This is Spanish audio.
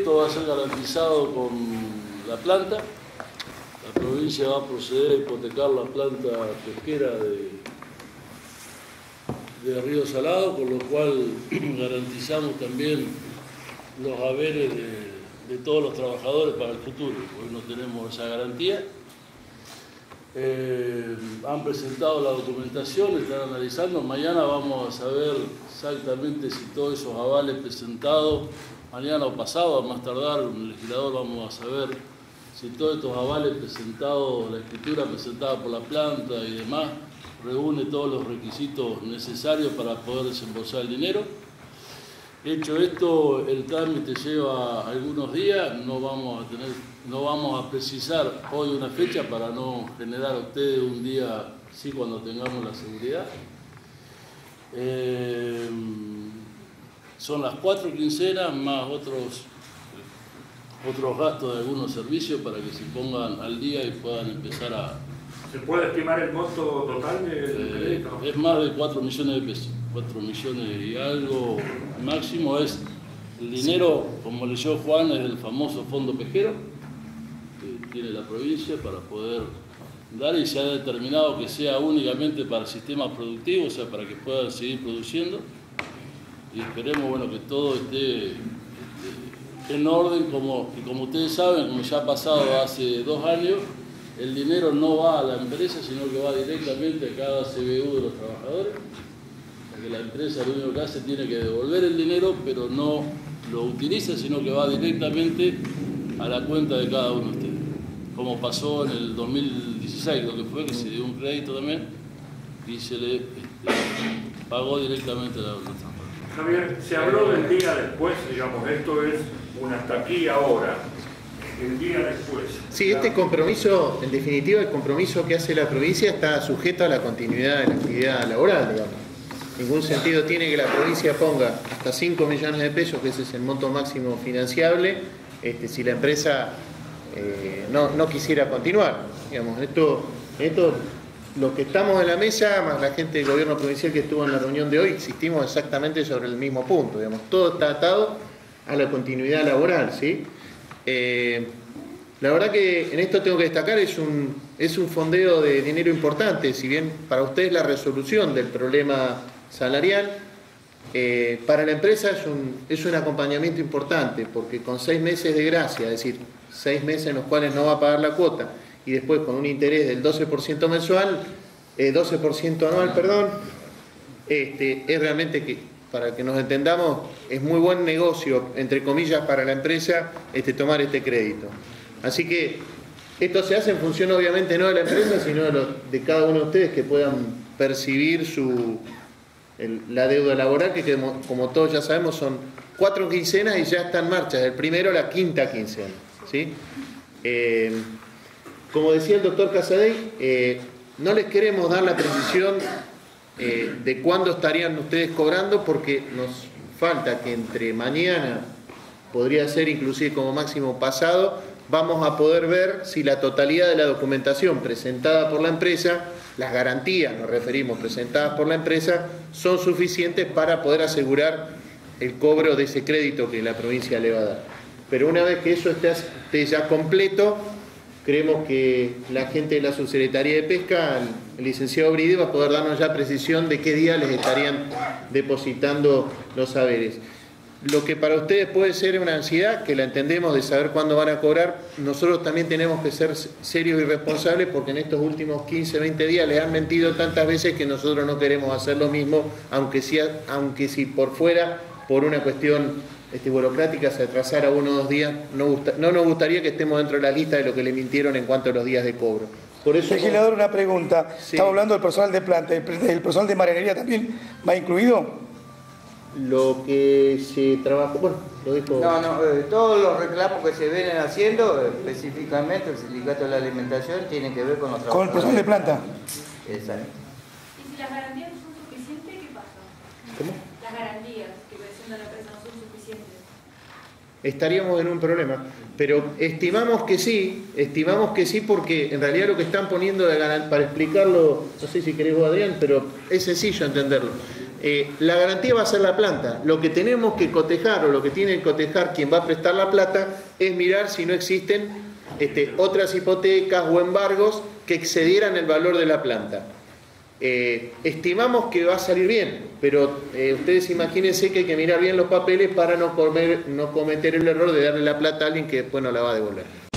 crédito va a ser garantizado con la planta. La provincia va a proceder a hipotecar la planta pesquera de, de Río Salado, con lo cual garantizamos también los haberes de, todos los trabajadores para el futuro. Hoy no tenemos esa garantía. Eh, han presentado la documentación, están analizando. Mañana vamos a saber exactamente si todos esos avales presentados, mañana o pasado, a más tardar, el legislador vamos a saber si todos estos avales presentados, la escritura presentada por la planta y demás, reúne todos los requisitos necesarios para poder desembolsar el dinero. Hecho esto, el trámite lleva algunos días, no vamos a tener, no vamos a precisar hoy una fecha para no generar a ustedes un día sí cuando tengamos la seguridad. Eh, son las cuatro quincenas más otros otros gastos de algunos servicios para que se pongan al día y puedan empezar a, ¿Se puede estimar el monto total del eh, crédito? Es más de 4 millones de pesos, 4 millones y algo máximo es el dinero, como leyó Juan, es el famoso fondo pesquero que tiene la provincia para poder dar y se ha determinado que sea únicamente para sistemas productivos, o sea, para que puedan seguir produciendo y esperemos bueno, que todo esté, esté en orden, como, y como ustedes saben, como ya ha pasado hace dos años, el dinero no va a la empresa, sino que va directamente a cada CBU de los trabajadores, porque la empresa lo único que hace tiene que devolver el dinero, pero no lo utiliza, sino que va directamente a la cuenta de cada uno de ustedes. Como pasó en el 2016, lo que fue que se dio un crédito también y se le este, pagó directamente a la trabajadores. Javier, se habló del día después, digamos, esto es un hasta aquí ahora el día después. Sí, este compromiso, en definitiva, el compromiso que hace la provincia está sujeto a la continuidad de la actividad laboral, digamos. Ningún sentido tiene que la provincia ponga hasta 5 millones de pesos, que ese es el monto máximo financiable, este, si la empresa eh, no, quisiera continuar. Digamos, esto, esto, los que estamos en la mesa, más la gente del gobierno provincial que estuvo en la reunión de hoy, existimos exactamente sobre el mismo punto. Digamos, todo está atado a la continuidad laboral, ¿sí? Eh, la verdad que en esto tengo que destacar, es un, es un fondeo de dinero importante, si bien para ustedes la resolución del problema salarial, eh, para la empresa es un, es un acompañamiento importante, porque con seis meses de gracia, es decir, seis meses en los cuales no va a pagar la cuota, y después con un interés del 12% mensual, 12% eh, anual, perdón, este, es realmente que para que nos entendamos, es muy buen negocio, entre comillas, para la empresa este, tomar este crédito. Así que esto se hace en función obviamente no de la empresa, sino de, cada uno de ustedes que puedan percibir su, la deuda laboral, que como, todos ya sabemos son cuatro quincenas y ya está en marcha, del primero a la quinta quincena. ¿sí? Eh, como decía el doctor Casadei, eh, no les queremos dar la precisión eh, de cuándo estarían ustedes cobrando, porque nos falta que entre mañana, podría ser inclusive como máximo pasado, vamos a poder ver si la totalidad de la documentación presentada por la empresa, las garantías, nos referimos, presentadas por la empresa, son suficientes para poder asegurar el cobro de ese crédito que la provincia le va a dar. Pero una vez que eso esté ya completo, Creemos que la gente de la Subsecretaría de Pesca, el licenciado Bride, va a poder darnos ya precisión de qué día les estarían depositando los saberes. Lo que para ustedes puede ser una ansiedad, que la entendemos de saber cuándo van a cobrar, nosotros también tenemos que ser serios y responsables porque en estos últimos 15, 20 días les han mentido tantas veces que nosotros no queremos hacer lo mismo, aunque, sea, aunque si por fuera, por una cuestión este, burocrática se atrasara uno o dos días, no, no nos gustaría que estemos dentro de la lista de lo que le mintieron en cuanto a los días de cobro. Por eso, Legislador, una pregunta. Estamos hablando del personal de planta, ¿el personal de marinería también va incluido? Lo que se trabaja, bueno, lo dijo... No, no, eh, todos los reclamos que se vienen haciendo, específicamente el Sindicato de la Alimentación, tienen que ver con los trabajadores. ¿Con el personal de planta? Exacto. ¿Y si las garantías son suficientes, qué pasa? ¿Cómo? Garantías que presenta la empresa estaríamos en un problema. Pero estimamos que sí, estimamos que sí porque en realidad lo que están poniendo para explicarlo, no sé si querés vos Adrián, pero es sencillo entenderlo. Eh, la garantía va a ser la planta. Lo que tenemos que cotejar o lo que tiene que cotejar quien va a prestar la plata es mirar si no existen este, otras hipotecas o embargos que excedieran el valor de la planta. Eh, estimamos que va a salir bien, pero eh, ustedes imagínense que hay que mirar bien los papeles para no, comer- no cometer el error de darle la plata a alguien que después no la va a devolver.